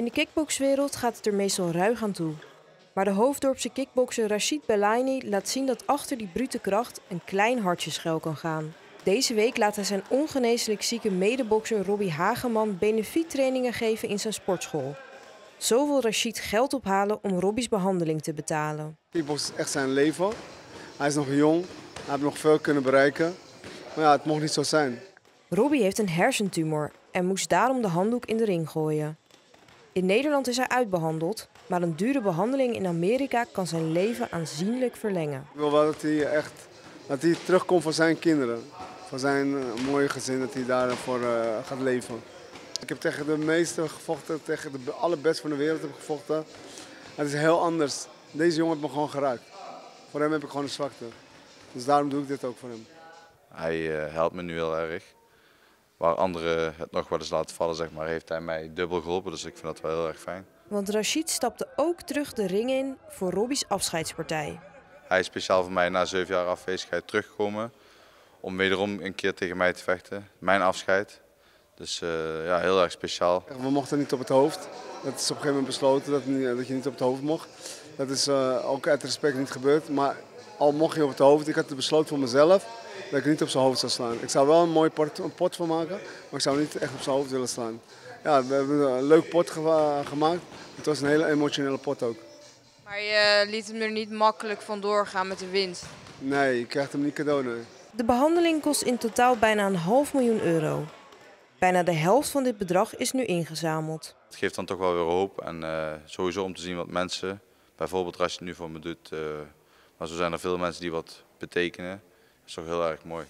In de kickboxwereld gaat het er meestal ruig aan toe. Maar de hoofddorpse kickbokser Rashid Belaini laat zien dat achter die brute kracht een klein hartje schuil kan gaan. Deze week laat hij zijn ongeneeslijk zieke medebokser Robbie Hageman benefiettrainingen geven in zijn sportschool. Zo wil Rashid geld ophalen om Robbie's behandeling te betalen. Kickbox is echt zijn leven. Hij is nog jong, hij heeft nog veel kunnen bereiken. Maar ja, het mocht niet zo zijn. Robbie heeft een hersentumor en moest daarom de handdoek in de ring gooien. In Nederland is hij uitbehandeld, maar een dure behandeling in Amerika kan zijn leven aanzienlijk verlengen. Ik wil wel dat hij echt dat hij terugkomt voor zijn kinderen. Voor zijn eh, mooie gezin, dat hij daarvoor eh, gaat leven. Ik heb tegen de meeste gevochten, tegen de allerbeste van de wereld heb gevochten. Het is heel anders. Deze jongen heeft me gewoon geraakt. Voor hem heb ik gewoon een zwakte. Dus daarom doe ik dit ook voor hem. Hij eh, helpt me nu heel erg. Waar anderen het nog wel eens laten vallen, zeg maar, heeft hij mij dubbel geholpen. Dus ik vind dat wel heel erg fijn. Want Rashid stapte ook terug de ring in voor Robbie's afscheidspartij. Hij is speciaal voor mij na zeven jaar afwezigheid teruggekomen. Om wederom een keer tegen mij te vechten. Mijn afscheid. Dus eh, ja, heel erg speciaal. We mochten niet op het hoofd. Dat is op een gegeven moment besloten dat, niet- dat je niet op het hoofd mocht. Dat is eh, ook uit respect niet gebeurd. Maar al mocht je op het hoofd, ik had het besloten voor mezelf dat ik niet op zijn hoofd zou slaan. Ik zou wel een mooi pot, een pot van maken, maar ik zou niet echt op zijn hoofd willen slaan. Ja, we hebben een leuk pot ge- gemaakt. Het was een hele emotionele pot ook. Maar je liet hem er niet makkelijk vandoor gaan met de winst. Nee, je krijgt hem niet cadeau. Nee. De behandeling kost in totaal bijna een half miljoen euro. Bijna de helft van dit bedrag is nu ingezameld. Het geeft dan toch wel weer hoop. En eh, sowieso om te zien wat mensen, bijvoorbeeld als je het nu voor me doet. eh, maar zo zijn er veel mensen die wat betekenen zo heel erg mooi.